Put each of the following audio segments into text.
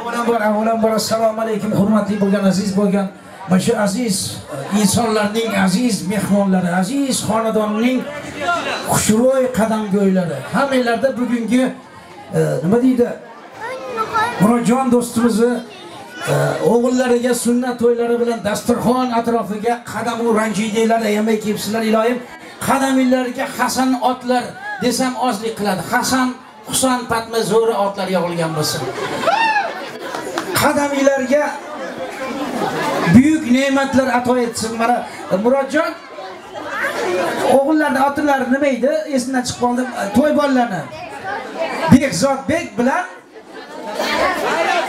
avvalambor avvalambor assalomu alaykum hurmatli bo'lgan aziz bo'lgan mana shu aziz e, insonlarning aziz mehmonlari aziz xonadonning xushro'y qadamgo'ylari. Hammanglarda bugungi e, nima deydi? Murodjon do'stimizni e, o'g'illariga sunnat to'ylari bilan dasturxon atrofiga qadamu ranjidanglar ayamay kelibsizlar iloyim. Qadaminglarga hasan otlar desam ozlik qiladi. Hasan husan patma zo'ri otlar yog'ilgan bo'lsin. Qadaminglarga buyuk ne'matlar ato etsin. Mana murodjon o'g'illarni otilari nima edi? Esimdan chiqib qoldi. To'y bolalarni behzodbek bilan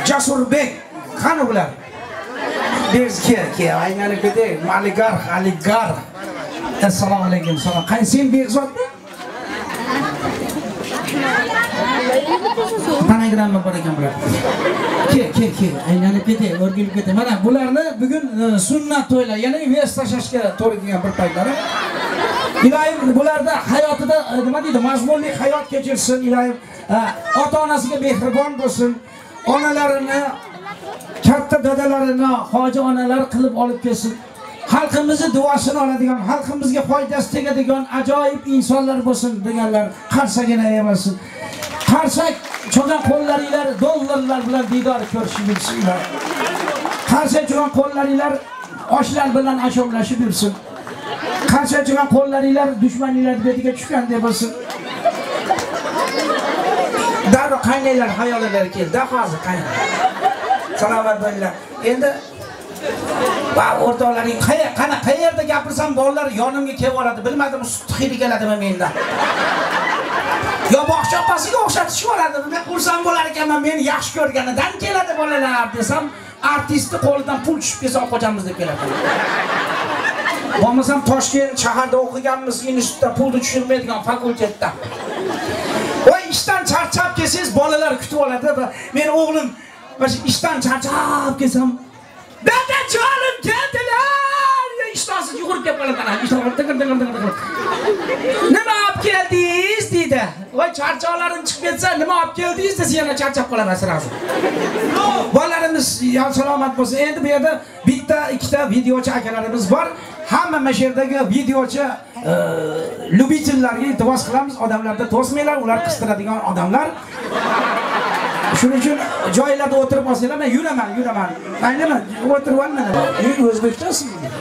jasurbek. Qani ular? Bez kel kel aylanib ketay. Oligarx oligarx assalomu alaykum salom qaysi bekzodbek Panagramma bor ekan bular. Kel, kel, kel. Aylanib ketay, o'rgilib ketay. Mana bularni bugun e, sunnat to'ylar, yana vest tashlashga to'g'ri kelgan bir paytlari. Iloyim bularda hayotida e, nima deydi, mazmunli hayot kechirsin, iloyim e, ota-onasiga mehribon bo'lsin. Onalarini, katta dadalarini hoji onalar qilib olib kelsin. Xalqimizni duosini oladigan, xalqimizga foydasi tegadigan ajoyib insonlar bo'lsin deganlar qarsagina emasin. qarsak cho'gan qo'llaringlar dollarlar bilan diydor ko'rishib yursinlar. Qarsak cho'gan qo'llaringlar oshlar bilan ashomlashib yursin. Qarsak cho'gan qo'llaringlar dushmaninglar betiga tushganday bo'lsin. Darrov qaynanglar hayollar keldi. Hozir qayna salomat bo'linglar. Endi va o'rtoqlaring qana qayerda gapirsam bolalar yonimga kelib oladi bilmadim suti hidi keladimi mendan yo bog'cha opasiga o'xshatishib oladi men xursand bo'lar ekanman meni yaxshi ko'rganidan keladi bolalar desam artistni qo'lidan pul tushib kelsa olib qochamiz deb keladi bo'lmasam toshkent shaharda o'qiganmiz institutda pulni tushirmaydigan fakultetda. Voy ishdan charchab kelsangiz bolalar kutib oladi va men o'g'lim ishdan charchab kelsam dadajonim keldilar ishtonsiz yugurib kelib qoladi nima olib keldingiz deydi voy charchoqlarim chiqib ketsa nima olib keldingiz desa yana charchab qolaman sразу bolalarimiz salomat bo'lsin endi bu yerda bitta ikkita videochi akalarimiz bor hamma mana shu yerdagi videochi любительlarga iltimos qilamiz. Odamlarda to'smanglar ular qistiradigan odamlar shuning uchun joylarda o'tirib olsanglar men yuraman yuraman maylimi o'tiryapman e, o'zbekchasizmi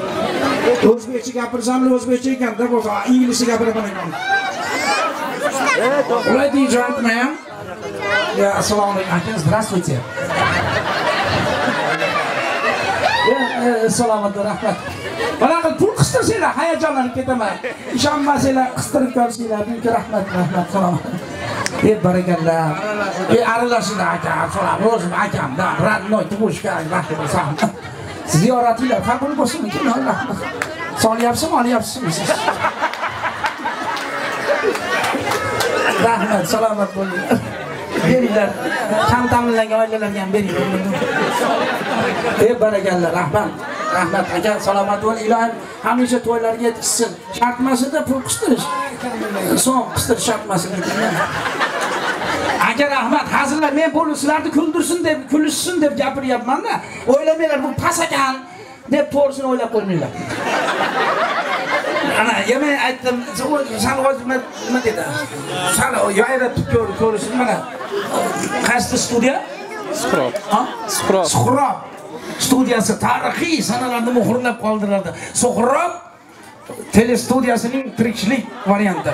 o'zbekcha gapirsammi o'zbekcha ekanda bo'lsa inglizcha gapiraman ekan Ladies and gentlemen, yeah, assalomu alaykum здравствуйте. E, salomat rahmat. Mana qilib pul qistirsanglar, hayajonlanib ketaman. Ishonmasanglar, qistirib ko'rsanglar, rahmat, rahmat, salomat. E barakallah. E aralashinglar aka, salom, o'zim akamda, родной tug'ishga vaqt bo'lsa. Ziyoratinglar qabul bo'lsinmikin, Alloh. Solyapsizmi, olyapsizmi siz? Rahmat, salomat bo'ling. Beringlar. Kam ta'minlangan oilalarga ham bering. E barakallah, rahmat. Rahmat aka, salomat bo'ling. Ilohim hamisha to'ylarga yetkazsin. Shartmasida pul qistirish. So'm qistirish shartmasida. Aka rahmat, hazillar men bu sizlarni kuldirsin deb, kulishsin deb gapiryapman-da. O'ylamanglar, bu pas ekan deb to'g'risini o'ylab qo'ymanglar. ana yemay aytdim san hozir nima dedi? Sal yoyratib ko'rishsin mana. Qaysi studiya? Suhrob suhrob suhrob studiyasi tarixiy sanalarni muhrlab qoldiradi. Suhrob telestudiyasining tirikchilik varianti.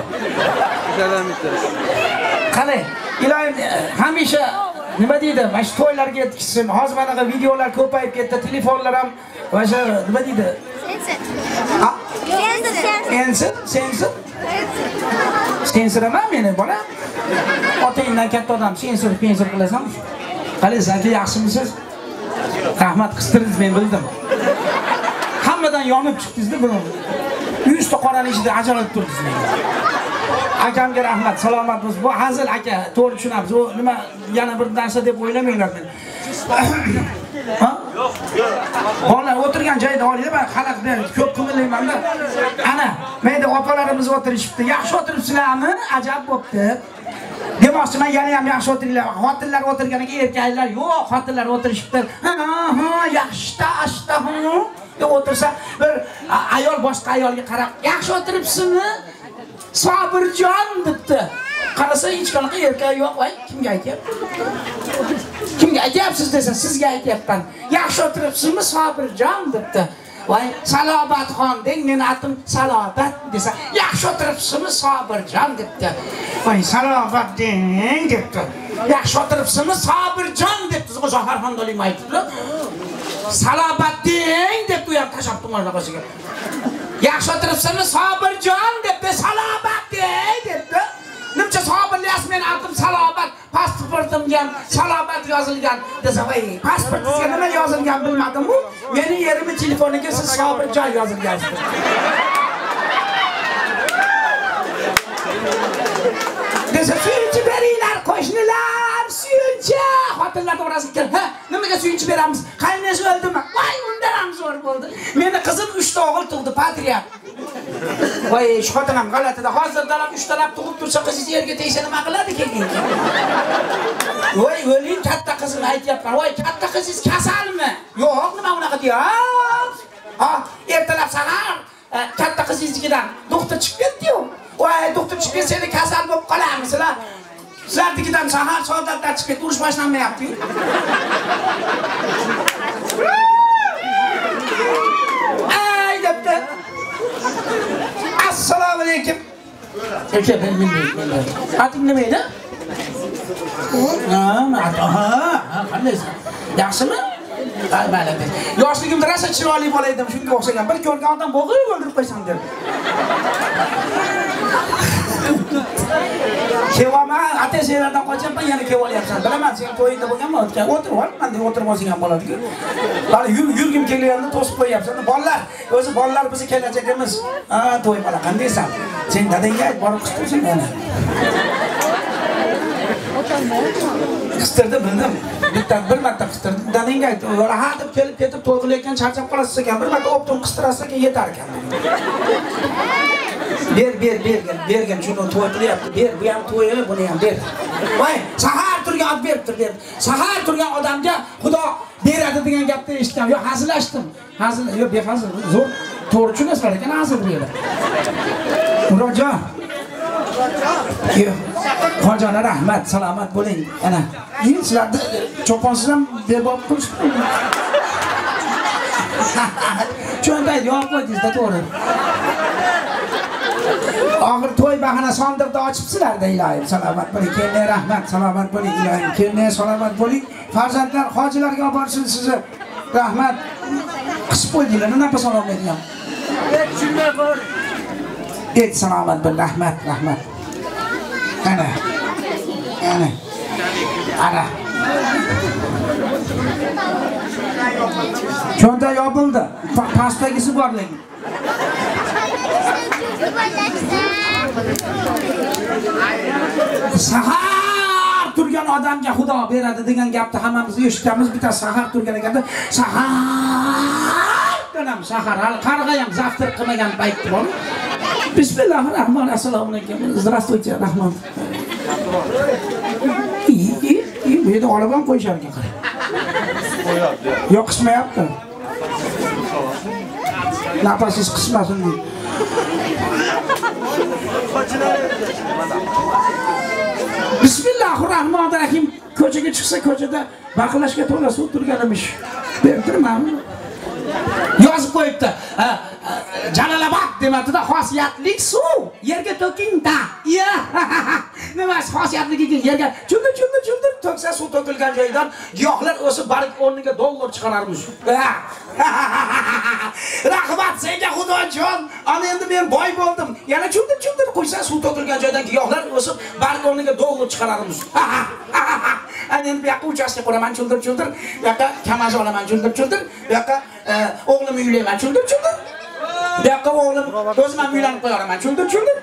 Qalay iloyim hamisha nima deydi mana shu to'ylarga yetkazsin hozir manaqa videolar ko'payib ketdi telefonlar ham mana shu nima deydi sensor. Sensor emas meni bola. Otangdan katta odam sensor, sensor qilasan. Qalaysiz, aka yaxshimisiz? Rahmat qistirdingiz, men bildim. Hammadan yonib chiqdingiz-da buni. Yuzta qorani ichida ajralib turdingiz menga. Akamga rahmat, salomat bo'lsiz. Bu hazil aka, to'g'ri tushunamiz. U nima yana bir narsa deb o'ylamanglar meni. Ha? Yo'q. Bola o'tirgan joyda olinglar, men xalaq ko'p qimirlaymanda Ana, mayda opalarimiz o'tirishibdi. Yaxshi o'tiribsizlarmi? Ajab bo'pti. demoqchiman yana ham yaxshi o'tiringlar xotinlar o'tirganiga erkaklar yo'q xotinlar o'tirishibdi ha ha yaxshida ashta deb o'tirsa bir ayol boshqa ayolga qarab yaxshi o'tiribsizmi? Sobirjon debdi. Qarasa hech qanaqa erkak yo'q voy kimga aytyapti? Kimga aytyapsiz desa sizga aytyapman. Yaxshi o'tiribsizmi sobirjon? debdi. Voy salobatxon deng meni atim salobat desa yaxshi o'tiribsizmi sobirjon? debdi. Voy salobat deng debdi. Yaxshi o'tiribsizmi sobirjon? debdi. Zaharxon dolim aytibdi. Salobat deng debdi u ham tashlabdi mana bunaqasiga yaxshi o'tiribsizmi sobirjon debdi salobatdeng debdi nimcha sobirlayapsiz meni atim salobat pasportimga ham salobat yozilgan desa voy pasportingizga nima yozilgan bilmadimu meni yerimni telefoniga siz sobirjon yozilgansiz desa suyunchi beringlar xotinlar orasiga kel ha? Nimaga suyunchi beramiz? Qaynasi o'ldimi voy undan ham zo'r bo'ldi. Meni qizim uchta o'g'il tug'di patriya voy shu xotin ham g'alatida. Hozirdan ham uchtalab tug'ib tursa qizingiz yerga tegsa nima qiladi keyin? Voy o'ling katta qizim aytyapman. Voy katta qizingiz kasalmi? Yo'q nima unaqa deyapsiz? Ha ertalab sahar e, katta qizingiznikidan doktor chiqib ketdiyu. Voy doktor chiqib ketsa endi kasal bo'lib qolamizlar sizlarnikidan sahar soldatlar chiqib ketdi urush boshlanmayaptiyu ay debdi assalomu alaykum aka men men ating nima edi ha? Ha qandaysan yaxshimi Ha, mayli yoshligimda rosa chiroyli bola edim shunga o'xshagan bir ko'rgan odam bo'g'ib o'ldirib qo'ysam deb kelyapman atashlardan qochyapman yana kelib olyapsan bilaman sen to'yingda bo'lganman o'tgan o'tirib olman deb o'tirib olsang ham bo'ladiku hali yurgim kelganda to'sib qo'yyapsan bolalar o'zi bolalar bizni kelajagimiz ha to'y bola qandaysan sen dadangga ayt borib qistirsin yana qistirdi bildim bitta bir marta qistirdi dadangga ayt ha deb kelib ketib to'y qilayotgan charchab qolasiz ekan bir marta o'pdim qistirasiz ekan yetar ekan ber ber bergin bergin shuni to'y qilyapti ber bu ham to'yi buni ham ber. Voy sahar turgan olib beribdir dedi sahar turgan odamga xudo beradi degan gapni eshitgan. Yo'q hazillashdim. Hazil yo'q behazil zo'r. To'g'ri tushunasizlar ekan hazil bu yerda. Murodjon. Xonjona rahmat, salomat bo'ling. Ana, sizlarni cho'ponsiz ham berib turishdi. cho'ntakni yopib qo'ydingiz-da to'g'ri. Oxir to'y bahona sondiqda ochibsizlar-da ilohim. Salomat bo'ling. Kelmay rahmat, salomat bo'ling ilohim. Kelmay salomat bo'ling. Farzandlar hojilarga olib borsin sizni. Rahmat. Qisib qo'ydinglar, nima salomlaydigan. Tushunmay qol. Et salomat bo'l, rahmat, rahmat. Ana. Ana. Ana. Cho'nta yopildi. Pa- Pastdagisi bor lekin. Sahar turgan odamga xudo beradi degan gapni hammamiz eshitganmiz. Bitta sahar turgan ekanda sahar dedim sahar hali qarg'a ham zaftir qilmagan payt bor. bismillahi Bismillahirrahmanirrahim. Assalomu alaykum. Здравствуйте, rahmon Bu yerda olib ham qo'yishar ekan qarang. Yo'q, qismayapti. Nafasingiz qismasin deydi. Bismillahirrahmanirrahim. Ko'chaga chiqsa ko'chada baqlashga to'la suv turgan emish. Berib turmanmi? Yozib qo'yibdi. Ha, Jalalabad demadida xosiyatli suv. Yerga to'kingda iya nimasi Nima yerga chumdir chumdir chundir to'ksa suv to'kilgan joydan giyohlar o'sib barg o'rniga dollar chiqararmish. Rahmat senga xudojon. Ana endi men boy bo'ldim. Yana chumdir chumdir qo'ysa suv to'kilgan joydan giyohlar o'sib barg o'rniga dollar chiqararmish. Ana endi bu yoqqa uchastka quraman chundir chundir, bu yoqqa kamaz olaman chundir chundir, bu yoqqa o'g'limni uylayman chundir chundir. Bu yoqqa o'g'lim o'zim ham uylanib qo'yaman chundir chundir.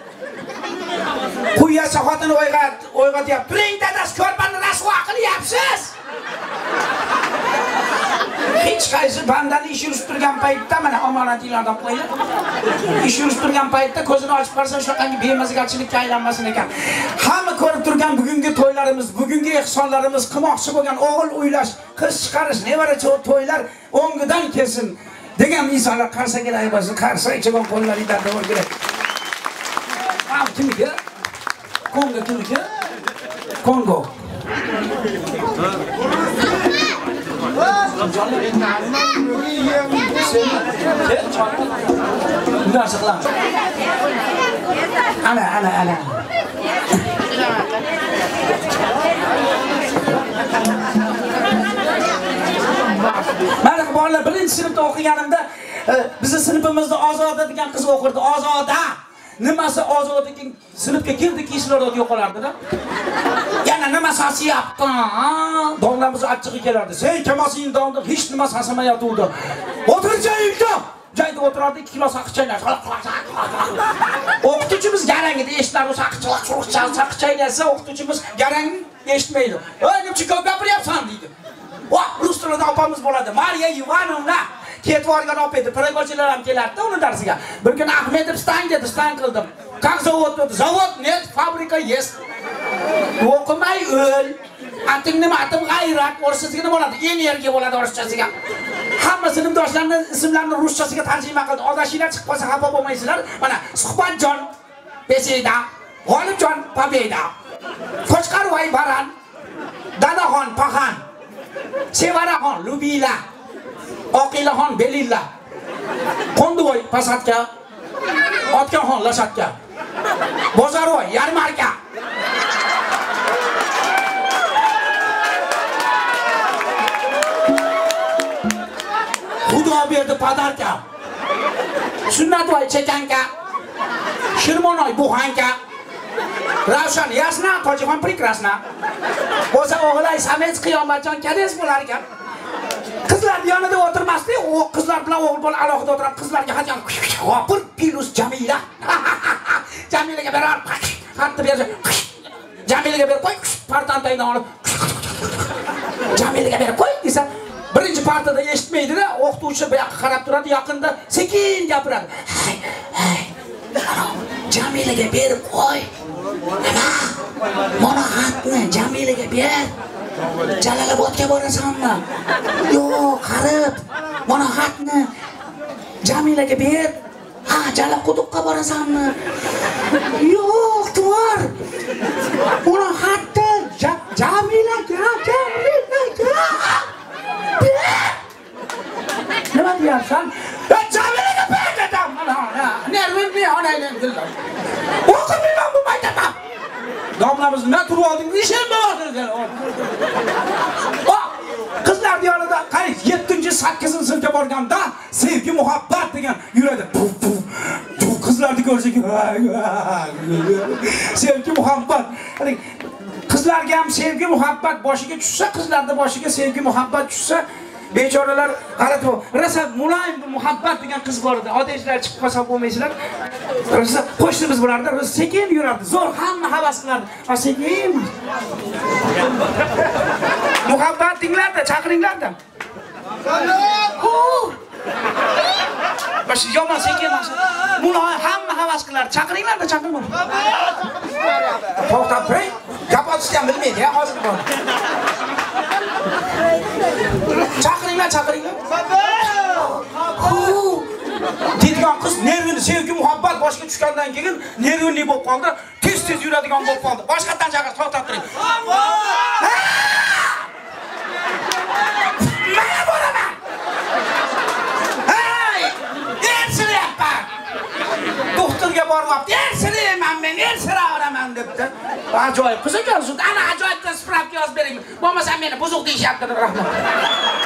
Quyasa xotini o'yg'at, o'yg'atyapti. Turing dadasi ko'rpani rasvo qilyapsiz. Hech qaysi bandani ish yurib turgan paytda mana omonatinglardan qo'yib, ish yurib turgan paytda ko'zini ochib qarasa shunaqangi bemazgarchilikka aylanmasin ekan. Hamma ko'rib turgan bugungi to'ylarimiz, bugungi ehsonlarimiz, qilmoqchi bo'lgan o'g'il uylash, qiz chiqarish, nevara to'ylar o'ngidan kelsin degan insonlar qarsa kerak bo'lsa, qarsa ichigan qo'llaringdan davr kerak. Am kimniki? Kongo kimniki? Kongo. narsa qilamiz ana ana ana mana bolalar birinchi sinfda o'qiganimda e, bizni sinfimizda ozoda degan qiz o'qirdi. Ozoda! Nimasi ozoda ekan sinfga kirdi kislorodga yo'qolardida yana nima sasiyapti domlamiz achchig'i kelardi. Sen kamasing domda hech nima sasamayotgandi o'tir joyingda! Joyda o'tirardi ikki kilo saqich chaynab o'qituvchimiz garang edi eshitlari saqich chaynasa o'qituvchimiz garang eshitmaydi. Ey nimcha ko'p gapiryapsan deydi. Va rus opamiz bo'ladi mariya ivanovna ketib yuborgan opa edi pedagogchilar ham kelardida uni darsiga bir kuni ahmedov stan dedi stan qildim как завод dedi завод нет fabrika есть o'qimay o'l ating nima atim g'ayrat o'rissasiga nima bo'ladi energiya bo'ladi o'rischasiga hamma sinfdoshlarni ismlarini ruschasiga tarjima qildi odashinglar chiqib qolsa xafa bo'lmaysizlar mana? Suhbatjon beseda g'olibjon победа qo'chqarvoy baran. Dadaxon paxan Sevara hon lubila. Aqila hon belilla. Kondoy pasatka. Otka hon lasatka. Bozaro yarmarka. Hudo bir de padarka. Sünnet var çekenka. Şırmonay buhanka. Ravshan yasna tojixon прекрасно bo'lsa o'g'ilay samets qiyomatjon kades bo'lar ekan. Qizlarni yonida o'tirmasdi u qizlar bilan o'g'il bola alohida o'tirib qizlarga hajam g'opir pilus jamila. Jamilaga berar xatni bersa jamilaga berib qo'y partantangdan olib. Jamilaga berib qo'y desa birinchi partada eshitmaydida o'qituvchi bu yoqqa qarab turadi yaqinda sekin gapiradi. Hay hay jamilaga berib qo'y. Mana xatni jamilaga ber Jalalabodga borasanmi? Yo'q, qarib. Mana xatni Jamilaga ber. Ha, Jalaqquduqqa borasanmi? Yo'q, tuvar. Mana xatni Jamilaga, Jamilaga. Nima deyapsan? Jamilaga ber dedim. Mana, nervimni onaylan domlamiz nima turib oldingiz ishim bor qizlarni yonida qarang yettinchi sakkizinchi sinfga borganda sevgi muhabbat degan yuradi. Bu qizlarni ko'rsak sevgi muhabbat. Qizlarga ham sevgi muhabbat boshiga tushsa qizlarni boshiga sevgi muhabbat tushsa bechoralar g'alati rosa muloyim bir muhabbat degan qiz bor edi. Odamlar chiqib qolsa bo'lmaysizlar. Rosa qo'shnimiz bo'lardi. Rosa sekin yurardi. Zo'r hamma havas qilardi. A sekin muhabbat tinglarda chaqiringlarda Bash yomon sekin emas. Muloyim hamma havas qilardi. Chaqiringlarda chaqirmadi To'xtab turing. Gap otishni ham bilmaydi, ya hozir. Chaqiringlar chaqiringlar deydigan qiz nervini sevgi muhabbat boshga tushgandan keyin nervli bo'lib qoldi tez tez yuradigan bo'lib qoldi boshqatdan chaqir to'xtab turing mana boraman hey! Ersilayapman doktorga boryapti ersilayman men ersirayoraman debdi ajoyib qiz ekansiz ana ajoyibdan spravka yozib bering bo'lmasam meni buzuq deyishyapti rahmat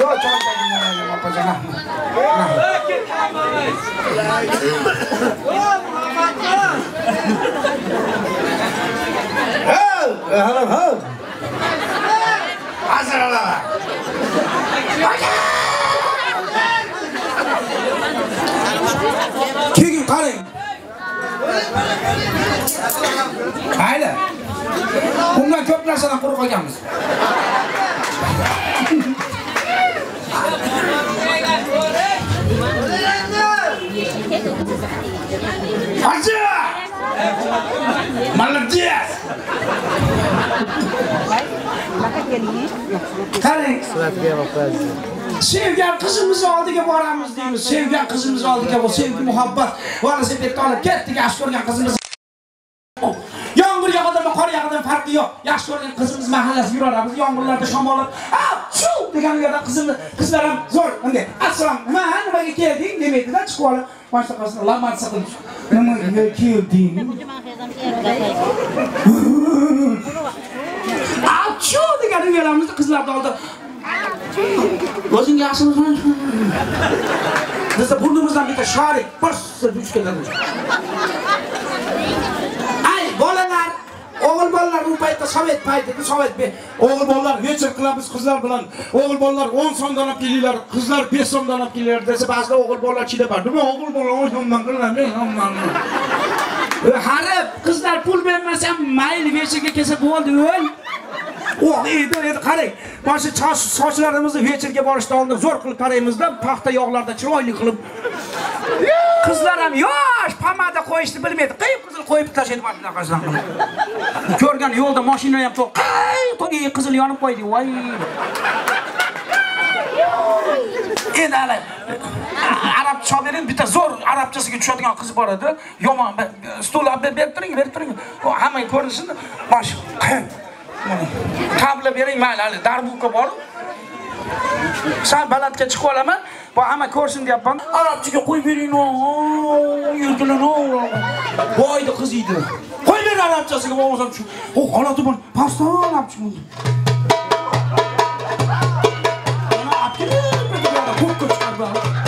yo'q chontagimni opajon halo halo hozir olaman keyin qarang mayli bundan ko'p narsadan quruq qolganmiz Молодец! Молодец! Qarang, suratga boqasiz. Sevgan qizimizni oldiga boramiz deymiz. Sevgan qizimizni oldiga bu sevgi muhabbat velosipedni olib ketdik, yaxshi ko'rgan qizimiz. Yomg'ir va qor yog'adimi farqi yo'q. Yaxshi ko'rgan qizimiz mahallasi yuraveramiz, yomg'irlarda shamollab. Ah, degan yerda qizimni qizlar ham zo'r bunday assalom nima nimaga kelding? demaydilar chiqib olib boshqa qilsin lamatsa qilib nimaga kelding? Achu degan uyalamizni qizlarni oldida o'zing yaxshimisan desa burnimizdan bitta sharik birsa duch keladi ay bolalar o'g'il bolalar u paytda sovet paytida sovet o'g'il bolalar vechir qilamiz qizlar bilan o'g'il bolalar 10 so'mdan olib kelinglar qizlar 5 so'mdan olib kelinglar desa ba'zida o'g'il bolalar chidamadi nima o'g'il bola 10 so'mdan qilinadi harib qizlar pul bermasa mayli vechirga kelsa bo'ldi o'l Oh, endi endi qarang. Boshi sochlarimizni vechirga borishdan oldin zo'r qilib taraymizda, paxta yog'larda chiroyli qilib. Qizlar ham yosh, pomada qo'yishni bilmaydi. Qiyib qizil qo'yib tashlaydi mana shunaqasidan qilib. Ko'rgan yo'lda mashina ham to'q. To'g'ri qizil yonib qo'ydi. Voy. Endi hali arab bering bitta zo'r arabchasiga tushadigan qiz bor edi. Yomon stul olib berib turing, berib turing. Hamma ko'rinsin bosh. qabla bering mayli hali darbuka bor sal balandga chiqib olaman hamma ko'rsin deyapman arabchaga qo'yib bering yurtilar voydi qiz edi qo'y ber arabchasiga bo'lmasam shu o holati bor pastdan olib chiqdi mana olib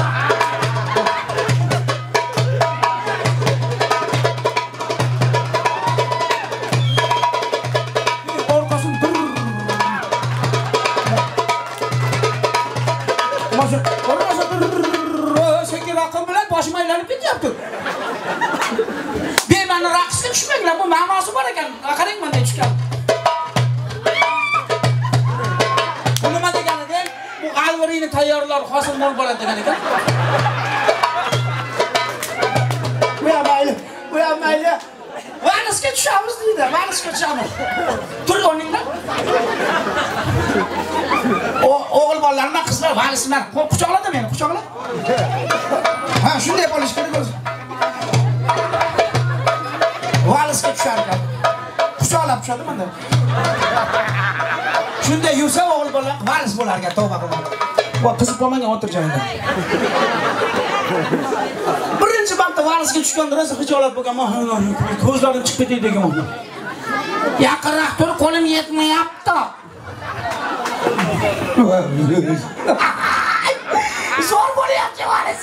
va qizib qolmagan o'tir joyingda birinchi marta valsga tushganda rosa hijolat bo'lgan ko'zlarim chiqib ketay deganman yaqinroq tur qo'lim yetmayapti zo'r bo'lyapti vals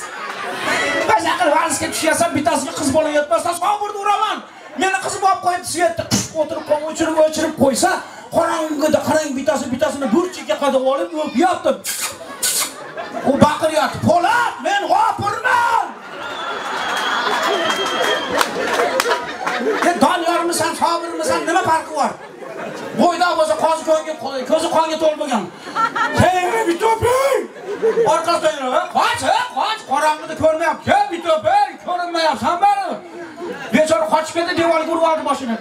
Ba'zan qilib valsga tushasan bittasiga qiz bola yetmasdan sobirni uraman meni qizim olib qo'yib svetda o'tirib o'chirib o'chirib qo'ysa qorong'ida qarang bittasi bittasini burchakka qadab olib o'pyapti u baqiryapti po'lat men g'ofirman doniyormisan sobirmisan nima farqi bor bo'ydoq bo'lsa qozi ko'nga ko'zi qonga to'lmagan keyingi bitta o'ping orqasidan qoch qoch qorong'ida ko'rmayapti kel bitta o'ping ko'rinmayapsan baribir bechora qochib ketdi devorga urib oldi boshini.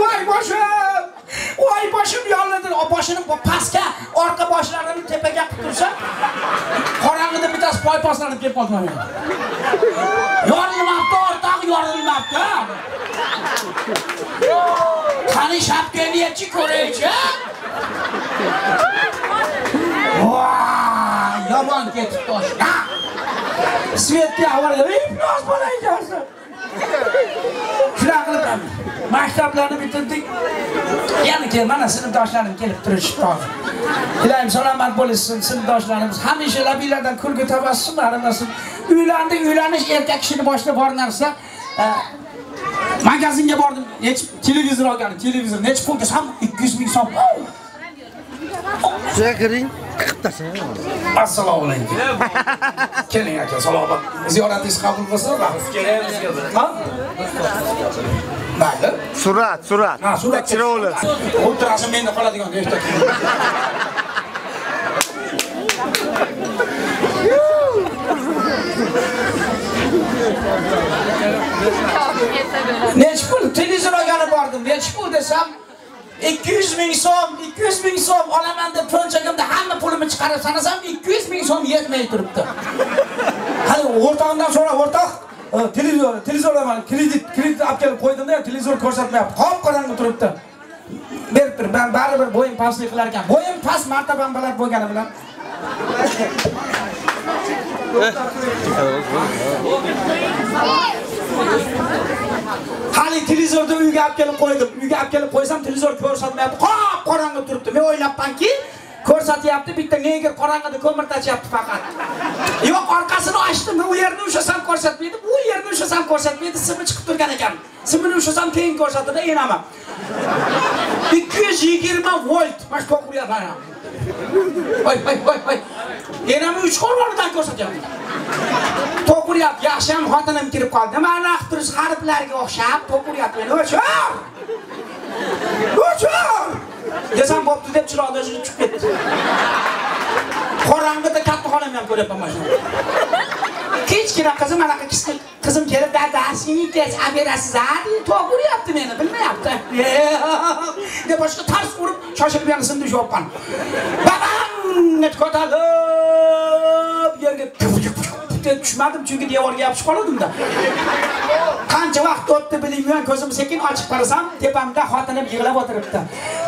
Voy boshim! Voy boshim yonladi boshini pastga orqa boshlarini tepaga qilib tursa qorong'ida bittasi poypaslanib kelib qoldi. Mana yorilmabdi o'rtoq yorilmabdi qani shapkangni yechib ko'raychi voy yomon ketib toshda svetga avvalga ipnoz bola ekansan. Shunaqa qilib maktablarni bitirdik. Yana kel mana sinfdoshlarim kelib turishibdi hozir ilohim salomat bo'lishsin sinfdoshlarimiz. Hamisha labinglardan kulgi tabassum arimasin uylandi uylanish erkak kishini boshida bor narsa. Magazinga bordim. Nechi televizor olganim televizor. Nechi pulga? Sam ikki yuz ming so'm. Shunga kiring, tiqib tashlang. assalomu alaykum. Keling aka salomat. Ziyoratingiz qabul bo'lsin mayli. Surat, surat. Surat. Chiroqli. o'ltirasin menda qoladigan ertak nechi pul desam ikki yuz ming so'm ikki yuz ming so'm olaman deb cho'nchagimda hamma pulimni chiqarib sanasam 200 ming so'm yetmay turibdi. Hali o'rtog'imdan so'ra o'rtoq e, televizor televizor olaman kredit kredit olib kelib qo'ydimda televizor ko'rsatmayapti. Qop qorong'i turibdi. Berib tur man baribir bo'yim pastlik qilar ekan. Bo'yim past martabam baland bo'lgani bilan hali televizorni uyga olib kelib qo'ydim. Uyga olib kelib qo'ysam televizor ko'rsatmayapti. Qop qorong'i turibdi. Men o'ylabmanki ko'rsatyapti bitta negr qorong'ida ko'mir tachyapti faqat. Yo'q orqasini ochdim. U yerni ushlasam ko'rsatmaydi. Bu yerni ushlasam ko'rsatmaydi. Simi chiqib turgan ekan. Simini ushlasam keyin ko'rsatadi enama ikki yuz yigirma volt. Mana shu voy voy voy voy. Enami uch qo'rg'onidan ko'rsatyapti. To'qiryapti yaxshi ham xotinim kirib qoldi. Mana turish g'ariblarga o'xshab to'qiryapti meni o'chir! O'chir! Desam bo'pti deb chiroqni o'zini chiqib ketdi. Qorong'ida katta xolam ham ko'ryapman mana shuni kichkina qizim anaqa kichkina qizim kelib dada sinikas olib berasiz a deydi to'g'riryapti meni bilmayapti. Deb boshqa tars urib shoshilib yana simni ushyapman babam deb ko'tarilib deb tushmadim chunki devorga yopishib qoladimda qancha vaqt o'tdi bilmayman ko'zimni sekin ochib qarasam tepamda xotinim yig'lab o'tiribdi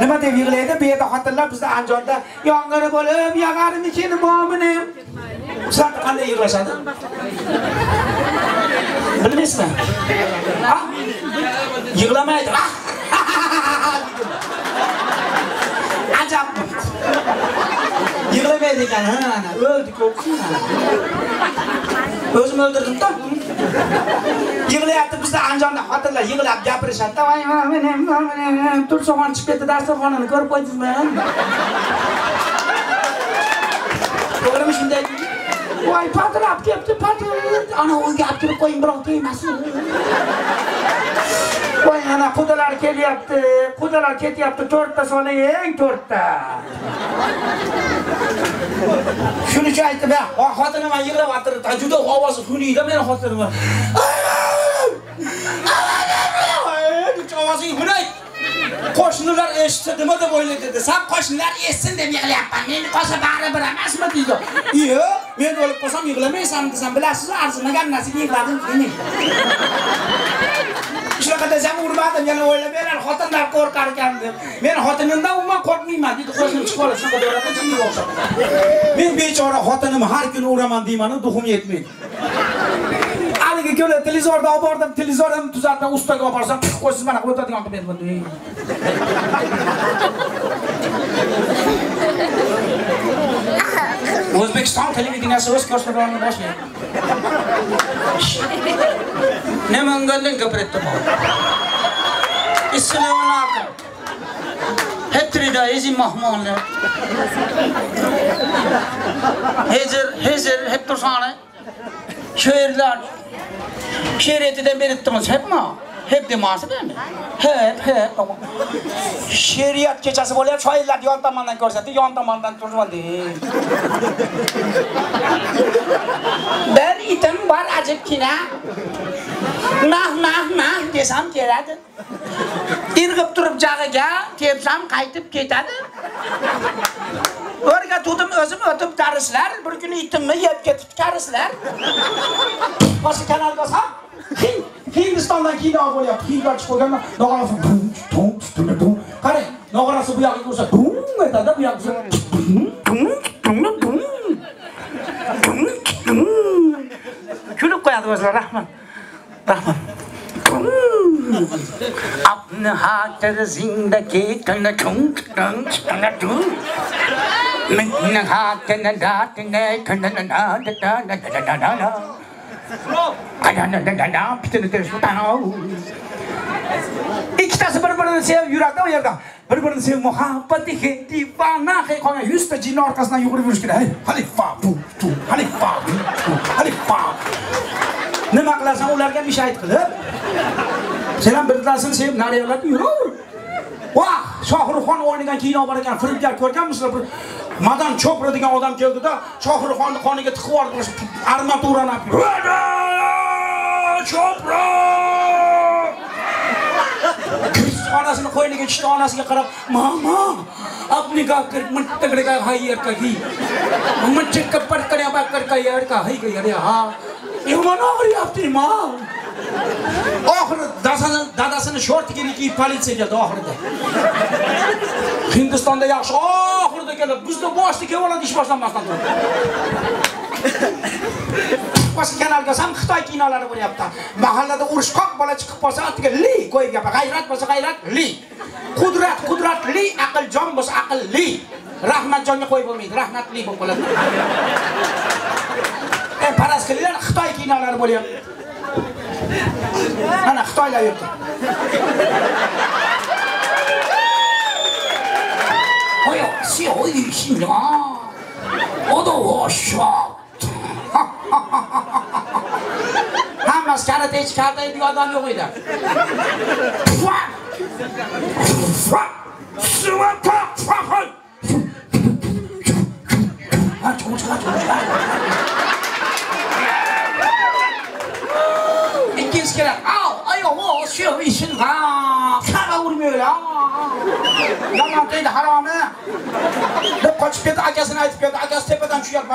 nima deb yig'laydi bu yerda xotinlar bizda andijonda yomg'ir bo'lib yog'armikin mo'mini sizlarni qanday yig'lashadi bilmaysizmi yig'lamaydi ajab yig'lamaydi ekan ha o'ldi o'ldik o'zim o'ldirdimda. Yig'layapti bizda andijonda xotinlar yig'lab gapirishadida voy chiqib ketdi dasturxonini ko'rib qo'ydingizmi to'g'rimi shunday voy patlab olib kelibdi ana uyga olib kelib qo'ying birov tegmasin. Voy ana qudalar kelyapti qudalar ketyapti to'rtta soling to'rtta. Shunicha aytib aytdim ya xotinim ham yig'layapti juda ovozi xunukda meni xotinim. Ovozi xunuk qo'shnilar eshitsa nima deb o'ylaydi desam qo'shnilar eshitsin deb yig'layapman. Meni qo'sa baribir emasmi deydi iyo men o'lib qolsam yig'lamaysan desam bilasiz arzimagan narsaga yig'ladim demang shunaqa desam urmadim yana o'ylab berar xotinlar qo'rqar ekan deb. Men xotinimdan umuman qo'rqmayman deydi qo'shnim chiqib qoladi shunaqa deyapti jinga o'xshab men bechora xotinim har kuni uraman deymanu duxim yetmaydi. Haligi kuni televizorda olib bordim televizorimni tuzatdim ustaga olib borsam qo'ysiz mana o'tadigan qilib o'zbekiston televideniyasi o'z ko'rsatuvlarini boshlayapti nima ungandan gapiryapti assalomu alaykum Hetrida ezi mahmonlar. Hezir, hezir, hep tursana. Şehirler. Şehriyetinden beri ettiniz hep mi? Hep deması değil mi? Hep, hep. Şeriyat keçesi böyle şairler yon tomondan ko'rsatdi, yon tomondan turmadi. Bir itim bor ajibgina. Mah mah mah desam keladi. Irg'ib turib jag'iga tepsam qaytib ketadi. O'rgatuvdim o'zim o'tib darslar, bir kuni itimni yeb ketib darslar. Boshqa हिन्दुस्तानलाई किन अब या फिगर छोडेन नगर ढुङ ढुङ ढुङ ढुङ खरे नगर सु बुया कुछ ढुङ यता त बुया कुछ ढुङ ढुङ ढुङ ढुङ ढुङ ढुङ खुलुक याद बस रहमान रहमान अपने हाथ ज़िंदगी टन ठुं टन टन ठुं मैं हाथ न डाट ने ठन न डाट न न न न डा डा Ada da da da pitini terus sevib yuradi o yerda. Bir-birini sevib muhabbati divana qona 100 ta jinni orqasidan yugurib yurish kerak. Hey, Halifa bu, tu, halifa bu, tu, halifa. Nima qilasan ularga bir şey qilib? Sen ham birlasini sevib nariyalarga yuraver. Vah, Shohruxxon o'ynagan kino bor ekan, firibgar ko'rganmisizlar? Bir Madan Chopra degan odam keldida, Shohruxxonni qoniga tiqib yubordi, armaturani olib. Chopra! onasini qo'yniga tushdi onasiga qarab mama apni का मन तगड़े का हाई यार का ही मन चेक कर पट कर बात कर का यार का हाई का यार हाँ ये मनो और ये अपनी माँ Oxiri dadasini dadasini shortigini kiyib politsiya keldi oxirida. Hindistonda yaxshi oxirida kelib bizda boshni kelib oladi ish boshlanmasdan turib boshqa kanalga ham xitoy kinolari bo'lyapti. Mahallada urushqoq bola chiqib qolsa ortiga li qo'yib gapi g'ayrat bo'lsa g'ayrat li. Qudrat qudratli aqljon bo'lsa aqlli rahmatjonga qo'yib bo'lmaydi rahmatli bo'lib qoladi. E faraz qilinglar xitoy kinolari bo'lyapti. أنا خطايا يبقى هيا سي هيا شينا أدو هشا Hammasi karatechi kaltak degan odam yo'q edi. Suvatqa fahol. Ha, cho'chqa, cho'chqa. Ikkinchisi keladi av ayol shu ishing ha qara urmanglar yomon tegdi haromi deb qochib ketdi akasini aytib keldi akasi tepadan tushyapti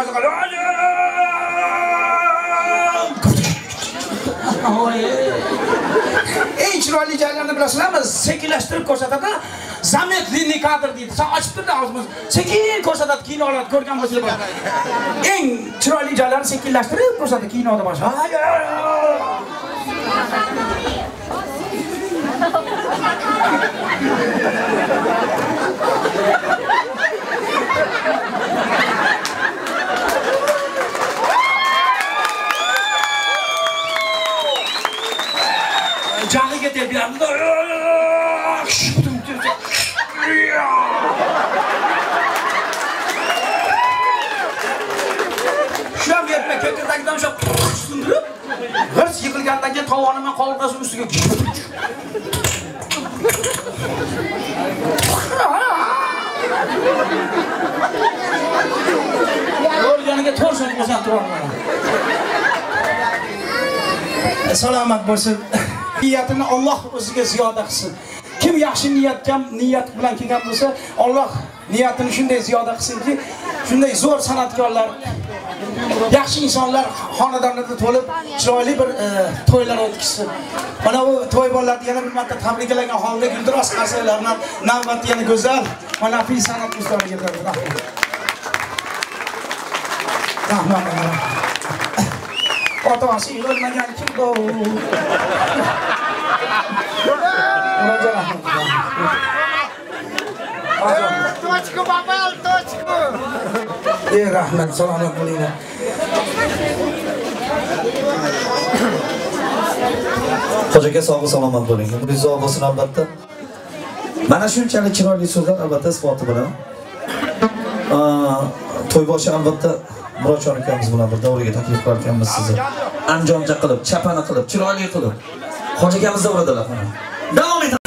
eng chiroyli joylarni bilasizlarmi sekinlashtirib ko'rsatadi zametliy kadr deydi san ochib turdi og'zimiz sekin ko'rsatadi kinolar ko'rgan bo'lsanglar eng chiroyli joylarni sekinlashtirib ko'rsatadi kinoda boshqa jag'iga deb shu ham yetmay ko'kirdagidan o'sha sindirib g'irs yiqilgandan keyin tovoni bilan qovurg'asini ustiga o'lganiga to'rt so'm qo'shib turolmayman salomat bo'lsin. Niyatini Alloh o'ziga ziyoda qilsin. Kim yaxshi niyatga niyat bilan kelgan bo'lsa Alloh niyatini shunday ziyoda qilsinki shunday zo'r san'atkorlar yaxshi insonlar xonadonlarda to'lib chiroyli bir e, to'ylar o'tkazsin. Mana bu to'y bolalarni yana bir marta tabriklagan holda guldiroz bilan navbatda yana go'zal va nafis san'at ustalariga rahmat. Rahmat. Ota onasi o'lmagan kim bu. Точку попал, точку! rahmat salomat bo'linglar Xo'jaga sog' salomat bo'ling. Umringiz uzoq bo'lsin albatta. Mana shunchalik chiroyli so'zlar albatta isboti bilan. Aa, To'yboshi albatta Murodjon akamiz bilan bir davraga taklif qilar ekanmiz sizni. Anjomcha qilib, chapani qilib, chiroyli qilib. Xo'ja akamiz davradilar mana. Davom etamiz.